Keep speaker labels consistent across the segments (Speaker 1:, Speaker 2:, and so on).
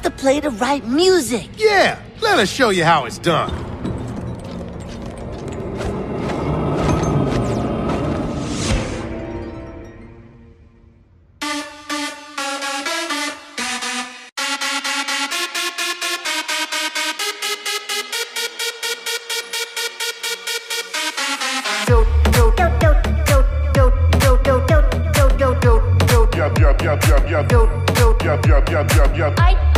Speaker 1: to play the right music.
Speaker 2: Yeah, let us show you how it's done.
Speaker 3: I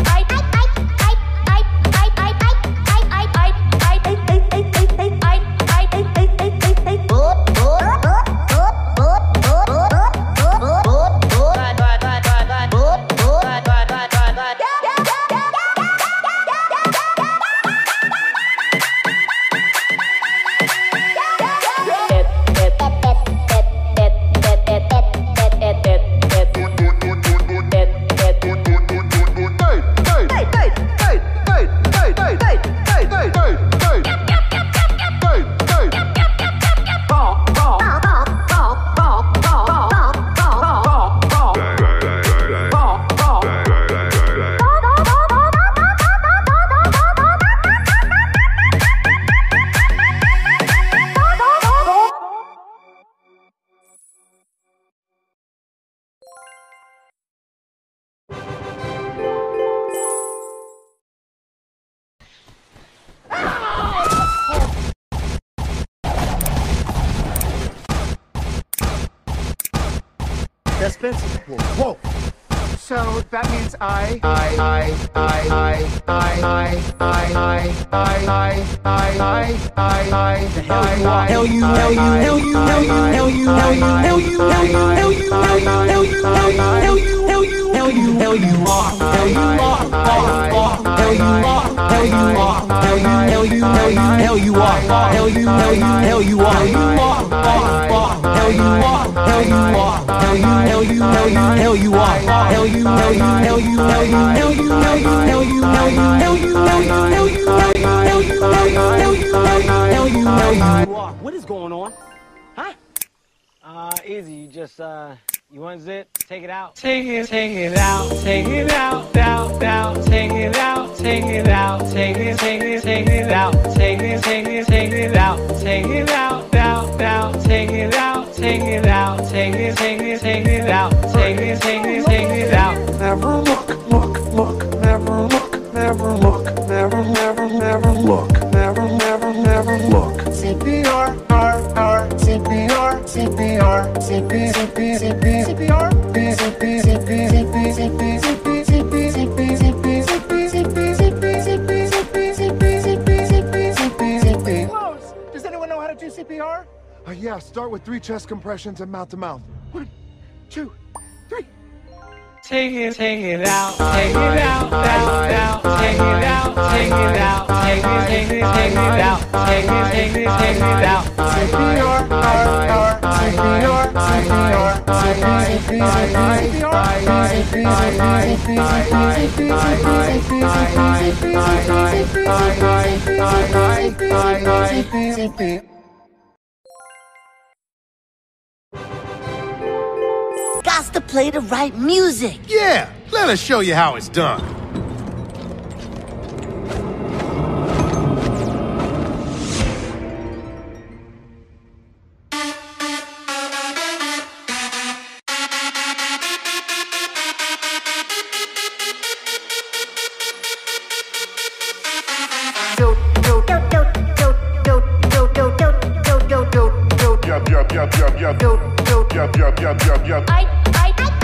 Speaker 3: That's Spencer. Whoa, whoa.
Speaker 4: So that means I, I, I, I, I, I, I, I, I, I, I, I, I, I,
Speaker 1: Hell you, hell you, hell you, hell you, hell you, hell you, hell you, hell you, hell you, hell you, hell you, hell you, hell you, hell you, hell you are, hell you are, are, hell you are, hell you are, hell you, hell you, hell you, hell you are, hell you, hell you, hell you are, hell you are, are, hell you are, hell you are, hell you, hell you, hell you, hell you are, hell you, hell you, hell you, hell you, hell you, hell you, hell you, hell you, hell you, hell you, hell you, hell you, hell you, hell you, hell you, hell you, hell you, hell you.
Speaker 5: What is going on? Huh? Uh, easy. You just, uh, you unzip, take it out. Take it, take it out, take it out, out, out, take it out, take it out, take it, take it, take it out, take it, take it, take it out, take it out, out, take it out, take it, take it, take it out, take it, take it, take it out.
Speaker 6: Never look, look, look,
Speaker 3: yeah, start with three chest compressions and mouth to mouth.
Speaker 4: One, two, three.
Speaker 5: Take it, take it out, take it out, out, out, take it out, take it out, take it, take it, take it out, take it, take it, take it out.
Speaker 4: CPR, R, R, CPR, CPR, CP, CP, CP, CPR, CP, CP, CP, CP,
Speaker 1: Got to play the right music.
Speaker 2: Yeah, let us show you how it's done.
Speaker 7: yeah, yeah, yeah,
Speaker 1: yeah, yeah, yeah. I, I, I.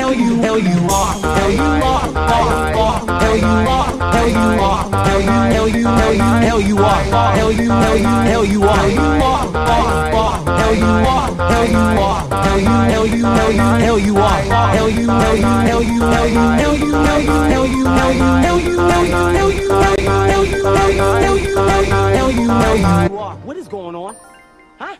Speaker 1: you
Speaker 5: hell you are hell you are hell you are hell you hell you hell you are hell you hell you are hell you are hell you are hell you hell you hell you are hell you hell you hell you hell you hell you hell you hell you hell you hell you hell you hell you hell you
Speaker 4: what is going on huh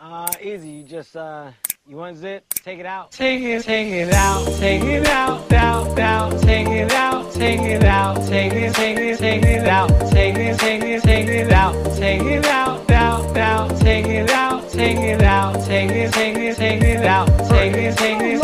Speaker 4: uh easy you just uh you want zit? Take it out. Take it, take it out, take it out, out, out, take it out, take it out, take it, take it, take it out, take it, take it, take it out, take it out, out, out, take it out, take it out, take it, take it, take it out, take it, take it.